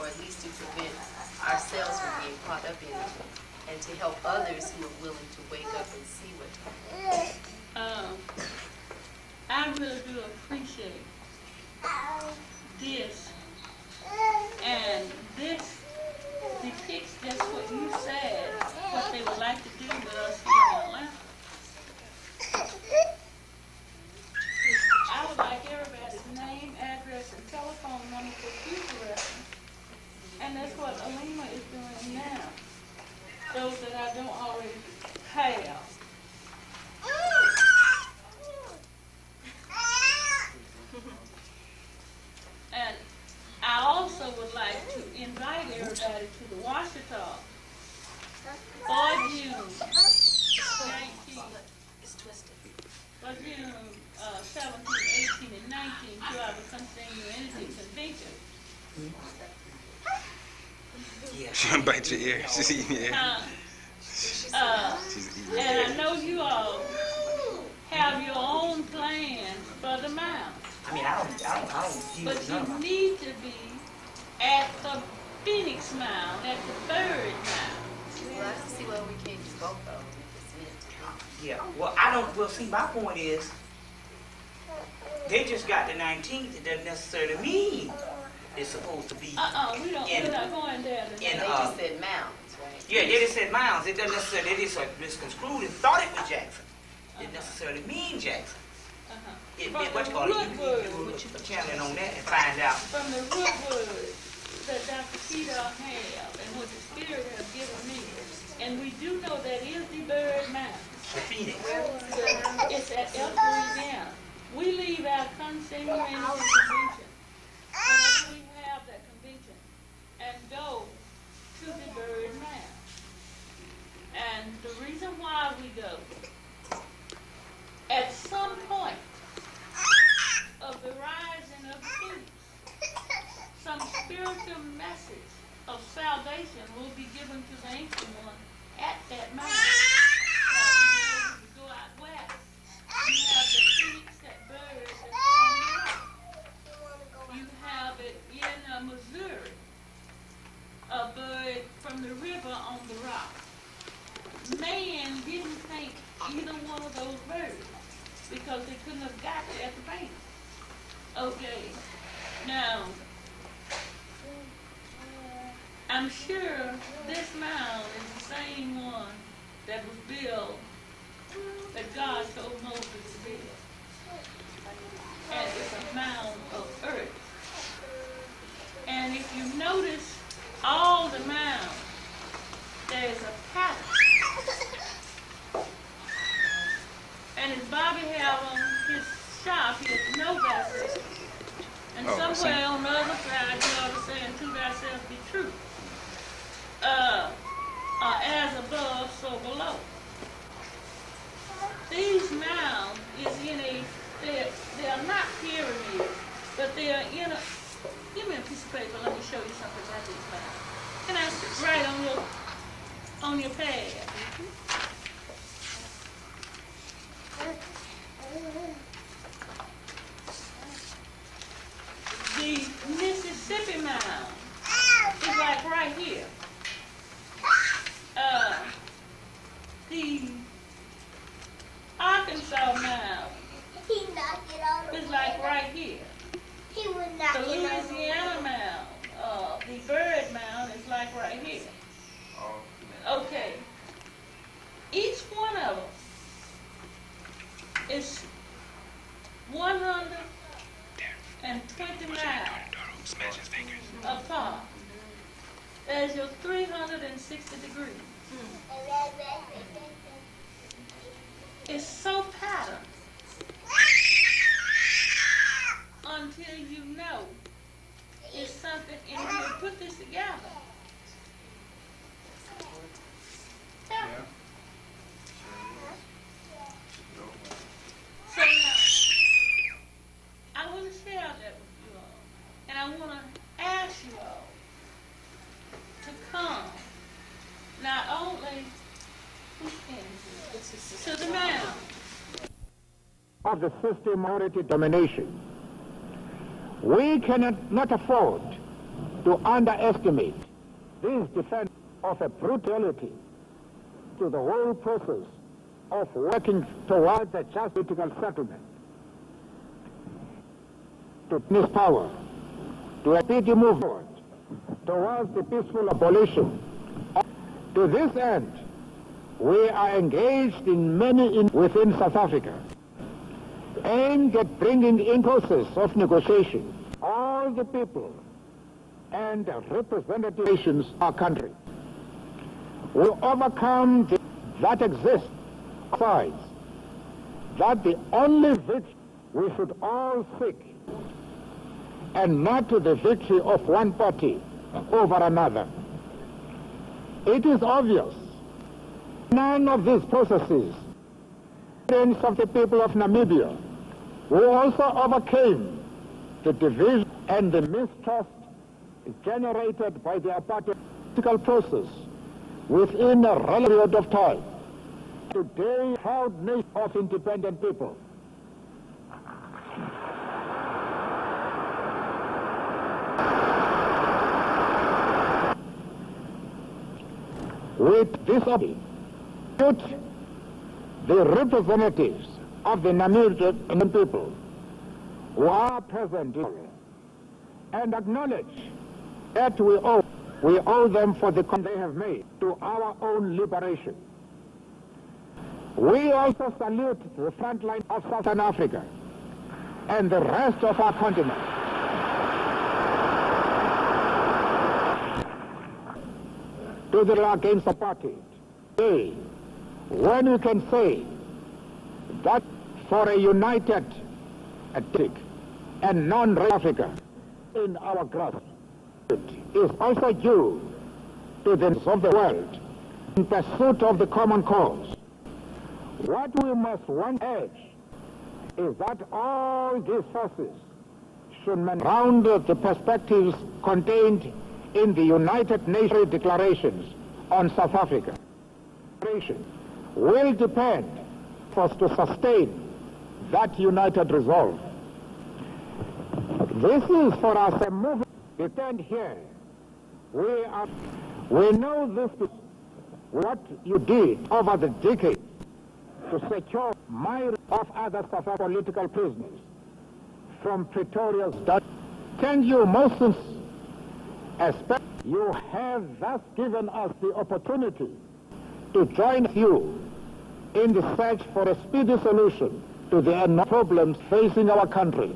or at least to prevent ourselves from being caught up in it, and to help others who are willing to wake up and see what's what. Um, I really do appreciate this. And this depicts just what you said, what they would like to do with us here in Atlanta. I would like everybody's name, address, and telephone number for future reference. And that's what Alima is doing now. Those that I don't already have. And I also would like to invite everybody to the Washita for June nineteen, for June uh, seventeen, eighteen, and nineteen to our Constituent Convention. Yeah. She'll bite your ear. She's eating your ear. Uh, uh, She's eating your and I know you all have your own plans for the mound. I mean, I don't, I don't, I don't deal But with none of you need to be at the Phoenix Mound, at the third mound. Well, I don't see why we can't do both of them if it's meant to be. Yeah, well, I don't, well, see, my point is, they just got the nineteenth, it doesn't necessarily mean it's supposed to be. Uh-uh, we don't, In- we're not going there in, tonight. They uh, just said mounds, right? Yeah, they just said Mounds, it doesn't necessarily, they just uh, misconstrued and thought it was Jackson. It didn't necessarily mean Jackson. Uh-huh. It, From it, what you the call it, you, word, you, you, you channeling on that and find out. From the root words that Dr. Peter have and what the Spirit has given me. And we do know that is the bird mound. The Phoenix. It's at Elk, Louisiana. We leave our continuing convention, whenever we have that convention, and go to the Bird Mound. And the reason why we go, at some point of the rising of Phoenix, some spiritual message of salvation will be given to the ancient one at that. Now, you go out west, you have the phoenix, that bird that's on the rock. You have it in uh, Missouri, a bird from the river on the rock. paint either one of those birds because they couldn't have got it at the paint. Okay, now, I'm sure this mound is the same one that was built, that God told Moses to build. And it's a mound of earth. And if you notice, all the mounds, there's a pattern. And as Bobby have on his shop, he has no thyself. And Oh, somewhere on the other side, you ought to say, and to thyself be true. Uh, uh, as above, so below. These mounds is in a, they're, they're not pyramids, but they're in a, give me a piece of paper, let me show you something about these mounds. Can I write on your, on your pad? The Mississippi mound is like right here. Uh, the Arkansas mound He knocked it out of is like right here. He would knock The it out of Louisiana mound, uh, the Bird mound is like right here. Okay. Each one of them is and miles apart. There's your three hundred and sixty degrees. It's so patterned until you know it's something in here. Put this together. Yeah. So now, I want to share that with you all, and I want to ask you all to come not only who can to the mound. of the systematic domination. We cannot not afford to underestimate this defense of a brutality to the whole process of working towards a just political settlement. To this power, to a speedy movement towards the peaceful abolition. To this end, we are engaged in many in within South Africa aimed at bringing in process of negotiation all the people and representative nations of our country will overcome the, that exists sides that the only victory we should all seek and not to the victory of one party over another. It is obvious none of these processes of the people of Namibia, who also overcame the division and the mistrust generated by the apartheid political process within a relative period of time. Today, proud nation of independent people. With this object, the representatives of the Namibian people who are present and acknowledge that we owe, we owe them for the con they have made to our own liberation. We also salute the front line of Southern Africa and the rest of our continent. To the law against apartheid. Today, when we can say that for a united, ethnic, and non-racial Africa in our grasp is also due to the of the world in pursuit of the common cause. What we must one edge is that all these forces should round the perspectives contained in the United Nations declarations on South Africa will depend for us to sustain that united resolve. This is for us a movement. We stand here. We are. We know this. is What you did over the decades to secure my of other political prisoners from Pretoria's Dutch. Thank you sincerely. Especially you have thus given us the opportunity to join you in the search for a speedy solution to the problems facing our country,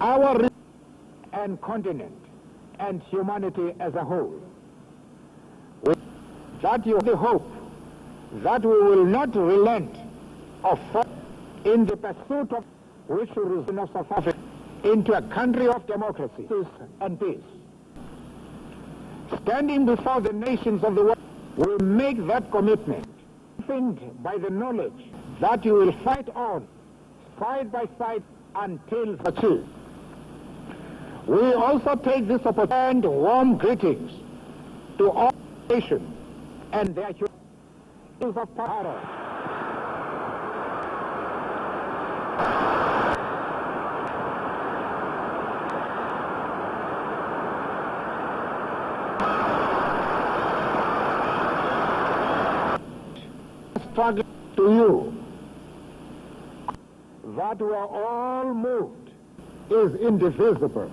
our region and continent, and humanity as a whole. We, that you the hope that we will not relent of in the pursuit of which will result South Africa into a country of democracy and peace. Standing before the nations of the world, we make that commitment, think by the knowledge that you will fight on, side by side, until achieved. We also take this opportunity and warm greetings to all nations and their humans of power. Struggling to you that we are all moved is indivisible.